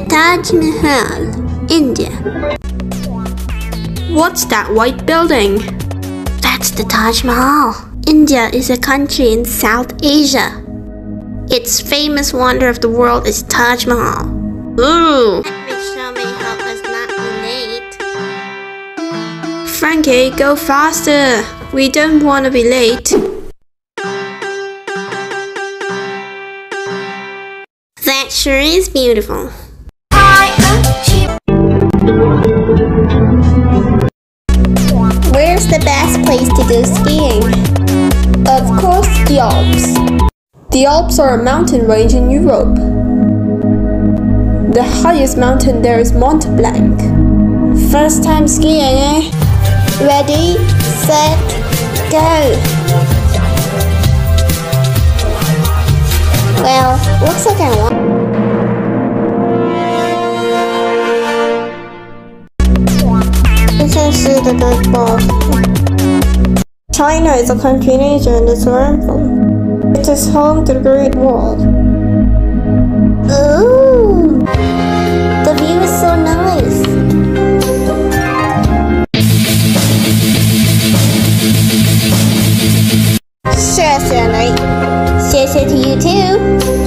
Taj Mahal, India. What's that white building? That's the Taj Mahal. India is a country in South Asia. Its famous wonder of the world is Taj Mahal. Ooh! Show me help us not be late. Frankie, go faster! We don't want to be late. That sure is beautiful. Where's the best place to go skiing? Of course, the Alps. The Alps are a mountain range in Europe. The highest mountain there is Mont Blanc. First time skiing, eh? Ready, set, go. Well, looks like I want. the good boss. China is a country in Asia and is where I'm from. It is home to the Great Wall. Ooh, the view is so nice. Sure, Stanley. Sure, to you too.